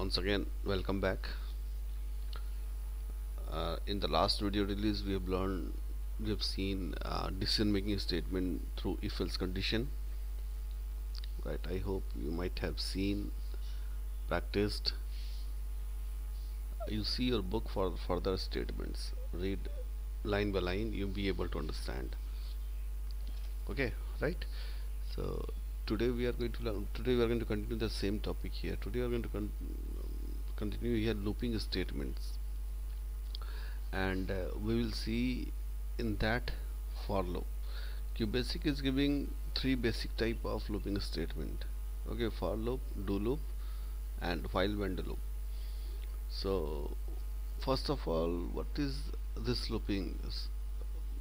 once again welcome back. Uh, in the last video release we have learned we have seen uh, decision making statement through if else condition. Right I hope you might have seen practiced. You see your book for further statements. Read line by line you'll be able to understand. Okay right? So today we are going to learn today we are going to continue the same topic here. Today we are going to continue here looping statements. And uh, we will see in that for loop. QBasic is giving three basic type of looping statement. Okay for loop do loop and while wend loop. So first of all what is this looping?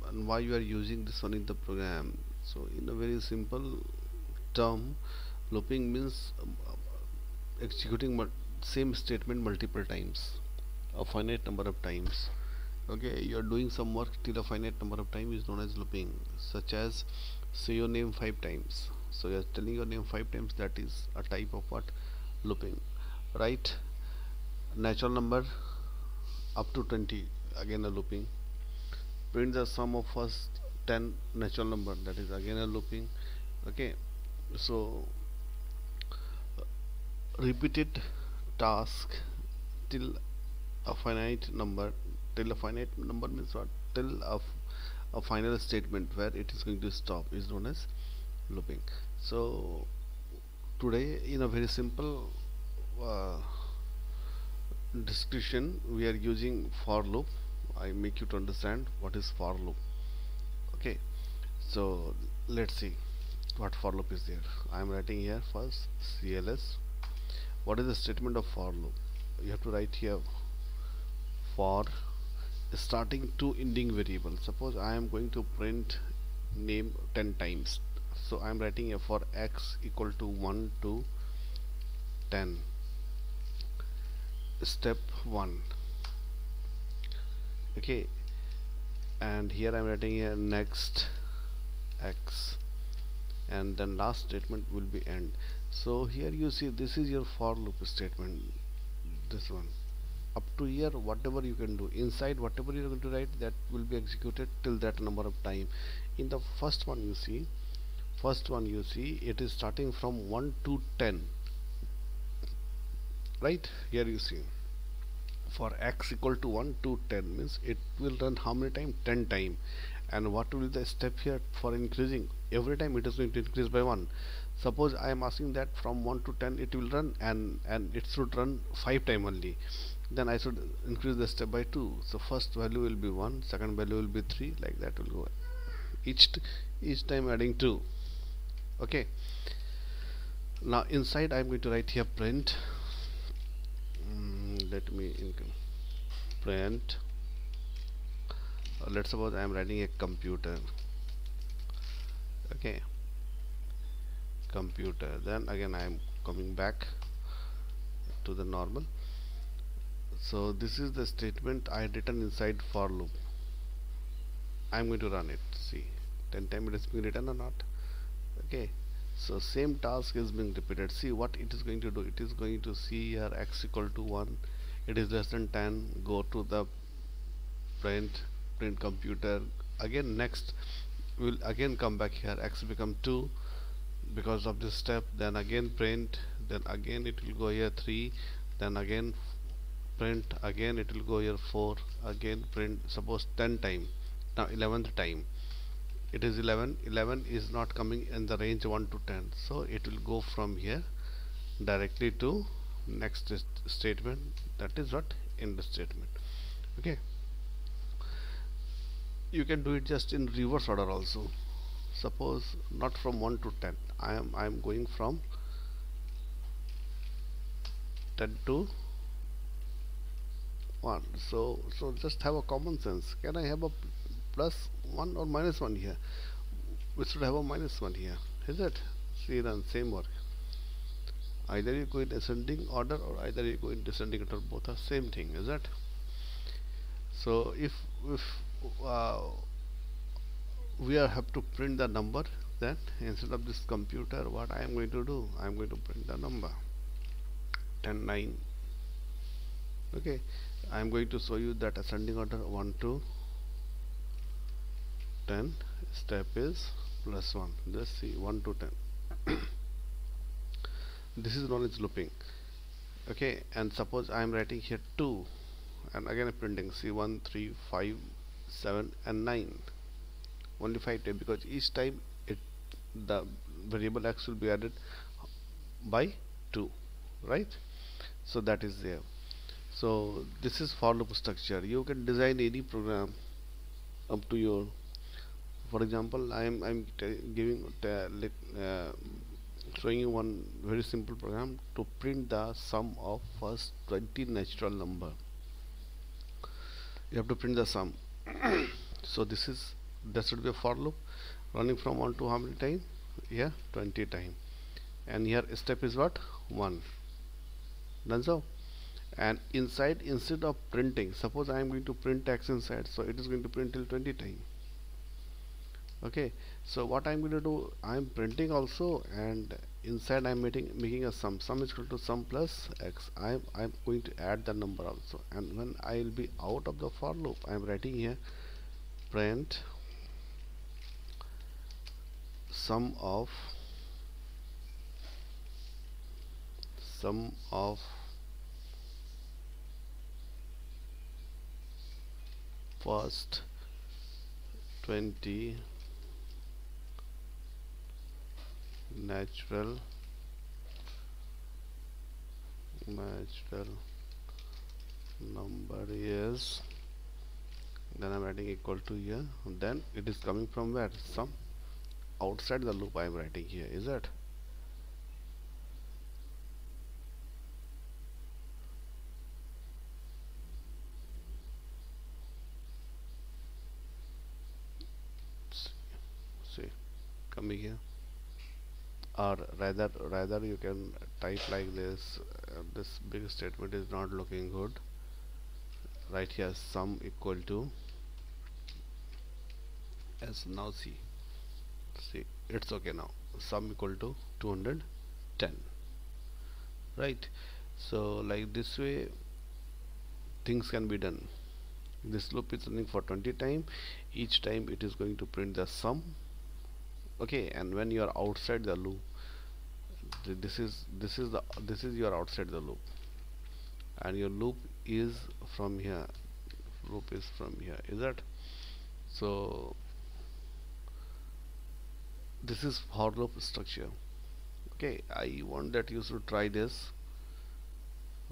And why you are using this one in the program? So in a very simple term looping means um, executing same statement multiple times a finite number of times. Okay you are doing some work till a finite number of time is known as looping such as say your name five times. So you are telling your name five times that is a type of what? Looping. Right? Natural number up to 20 again a looping. Print the sum of first 10 natural number that is again a looping. Okay so repeated task till a finite number till a finite number means what? Till a, a final statement where it is going to stop is known as looping. So today in a very simple uh, description we are using for loop. I make you to understand what is for loop. Okay so let's see what for loop is there. I am writing here first CLS what is the statement of for loop? You have to write here for starting to ending variable suppose I am going to print name 10 times. So I am writing here for x equal to 1 to 10 step 1 okay. And here I'm writing here next x. And then last statement will be end so here you see this is your for loop statement this one. Up to here whatever you can do inside whatever you are going to write that will be executed till that number of time. In the first one you see first one you see it is starting from 1 to 10 right? Here you see. For x equal to 1 to 10 means it will run how many time? 10 time. And what will be the step here for increasing? Every time it is going to increase by 1 suppose I am asking that from 1 to 10 it will run and and it should run 5 time only. Then I should increase the step by 2 so first value will be 1 second value will be 3 like that will go. Each each time adding 2 okay. Now inside I am going to write here print. Mm, let me print. Uh, let's suppose I am writing a computer. Okay computer. Then again I am coming back to the normal. So this is the statement I had written inside for loop. I am going to run it. See 10 times it is being written or not? Okay. So same task is being repeated. See what it is going to do. It is going to see here x equal to 1 it is less than 10 go to the print print computer. Again next will again come back here. X become 2 because of this step then again print then again it will go here 3 then again print again it will go here 4 again print suppose 10 time now 11th time. It is 11 11 is not coming in the range 1 to 10 so it will go from here directly to next statement that is what in the statement okay. You can do it just in reverse order also. Suppose not from 1 to 10 I am I am going from 10 to 1 so so just have a common sense. Can I have a plus 1 or minus 1 here? We should have a minus 1 here. Is it? See then same work. Either you go in ascending order or either you go in descending order. Both are same thing is that so if if uh, we are have to print the number then instead of this computer what I am going to do? I am going to print the number. 10 9 okay. I'm going to show you that ascending order 1 to 10 step is plus 1 just see 1 to 10 this is as looping. Okay. And suppose I am writing here 2 and again printing. See 1 3 5 7 and 9 only 5 times because each time the variable x will be added by 2 right? So that is there. So this is for loop structure. You can design any program up to your for example I am I'm giving uh, showing you one very simple program to print the sum of first 20 natural number. You have to print the sum. So this is that should be a for loop running from 1 to how many time? Yeah 20 time. And here step is what? 1 done so and inside instead of printing suppose I am going to print x inside so it is going to print till 20 time. Okay so what I'm going to do I'm printing also and inside I'm making making a sum. Sum is equal to sum plus x. I'm I'm going to add the number also. And when I will be out of the for loop I'm writing here print sum of sum of first 20 natural natural number is then I'm adding equal to here then it is coming from where? Sum outside the loop I'm writing here is it? See coming here. Or rather rather you can type like this uh, this big statement is not looking good. Right here sum equal to as now see see it's okay now. Sum equal to 210 right? So like this way things can be done. This loop is running for 20 time. Each time it is going to print the sum. Okay and when you are outside the loop this is this is the this is your outside the loop. And your loop is from here. Loop is from here. Is that? So this is for loop structure. Okay I want that you should try this.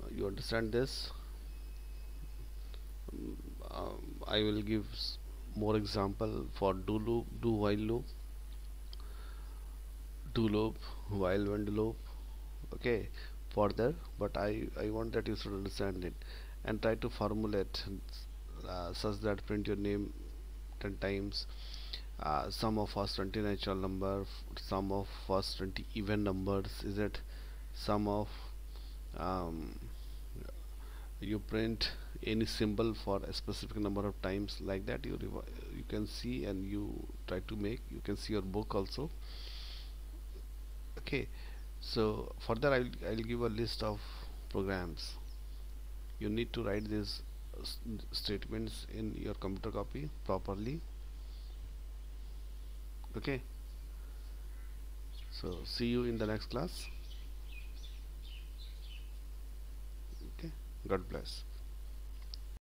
Uh, you understand this? Um, I will give more example for do loop do while loop do loop while wend loop. Okay further but I I want that you should understand it and try to formulate uh, such that print your name 10 times uh, sum of first 20 natural number sum of first 20 even numbers is it? Sum of um, you print any symbol for a specific number of times like that you you can see and you try to make you can see your book also. Okay so further I'll, I'll give a list of programs. You need to write these statements in your computer copy properly okay. So see you in the next class. Okay. God bless